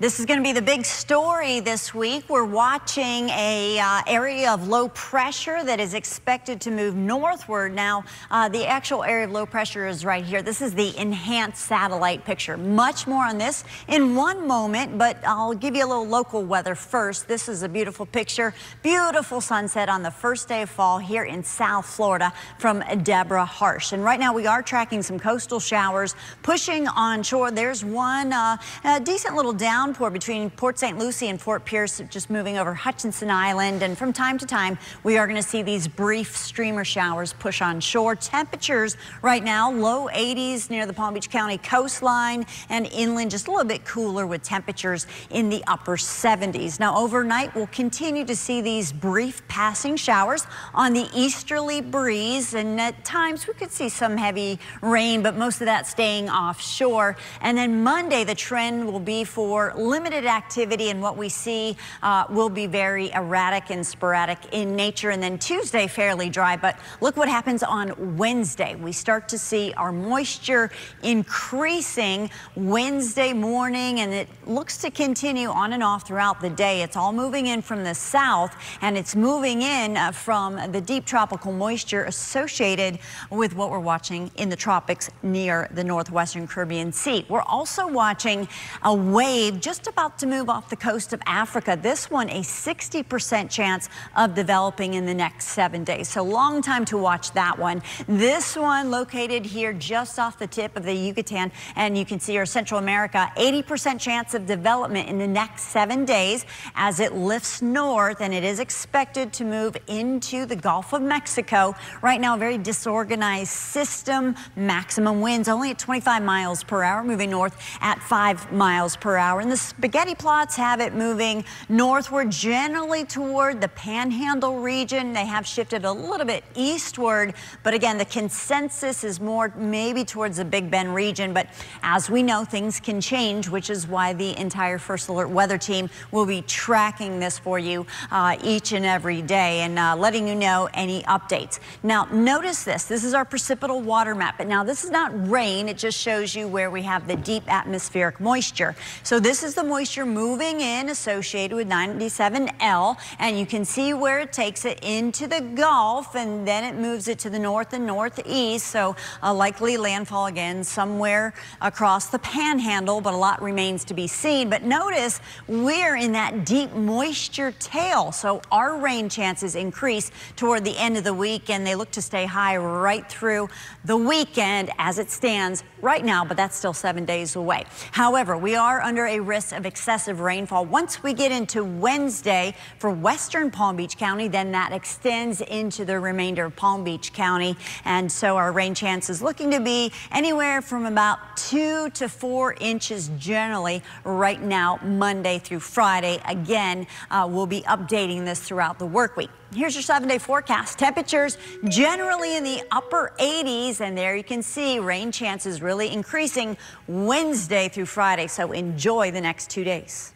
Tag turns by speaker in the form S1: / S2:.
S1: This is going to be the big story this week. We're watching a uh, area of low pressure that is expected to move northward. Now, uh, the actual area of low pressure is right here. This is the enhanced satellite picture. Much more on this in one moment, but I'll give you a little local weather first. This is a beautiful picture. Beautiful sunset on the first day of fall here in South Florida from Deborah Harsh. And right now we are tracking some coastal showers pushing on shore. There's one uh, decent little down downpour between Port St. Lucie and Fort Pierce, just moving over Hutchinson Island. And from time to time, we are going to see these brief streamer showers push on shore. Temperatures right now, low 80s near the Palm Beach County coastline and inland, just a little bit cooler with temperatures in the upper 70s. Now, overnight, we'll continue to see these brief passing showers on the easterly breeze. And at times, we could see some heavy rain, but most of that staying offshore. And then Monday, the trend will be for limited activity and what we see uh, will be very erratic and sporadic in nature. And then Tuesday, fairly dry. But look what happens on Wednesday. We start to see our moisture increasing Wednesday morning, and it looks to continue on and off throughout the day. It's all moving in from the south, and it's moving in uh, from the deep tropical moisture associated with what we're watching in the tropics near the northwestern Caribbean Sea. We're also watching a wave just about to move off the coast of Africa. This one, a 60% chance of developing in the next seven days. So long time to watch that one. This one located here just off the tip of the Yucatan. And you can see our Central America, 80% chance of development in the next seven days as it lifts north. And it is expected to move into the Gulf of Mexico. Right now, a very disorganized system. Maximum winds only at 25 miles per hour, moving north at 5 miles per hour. And the spaghetti plots have it moving northward, generally toward the panhandle region. They have shifted a little bit eastward, but again, the consensus is more maybe towards the Big Bend region. But as we know, things can change, which is why the entire First Alert weather team will be tracking this for you uh, each and every day and uh, letting you know any updates. Now, notice this. This is our precipitable water map. But now, this is not rain. It just shows you where we have the deep atmospheric moisture. So this is is the moisture moving in associated with 97L, and you can see where it takes it into the Gulf, and then it moves it to the north and northeast, so a likely landfall again somewhere across the panhandle, but a lot remains to be seen. But notice we're in that deep moisture tail, so our rain chances increase toward the end of the week, and they look to stay high right through the weekend as it stands right now, but that's still seven days away. However, we are under a risk risk of excessive rainfall. Once we get into Wednesday for western Palm Beach County, then that extends into the remainder of Palm Beach County. And so our rain chance is looking to be anywhere from about two to four inches generally right now, Monday through Friday. Again, uh, we'll be updating this throughout the work week. Here's your seven day forecast. Temperatures generally in the upper 80s, and there you can see rain chances really increasing Wednesday through Friday. So enjoy the next two days.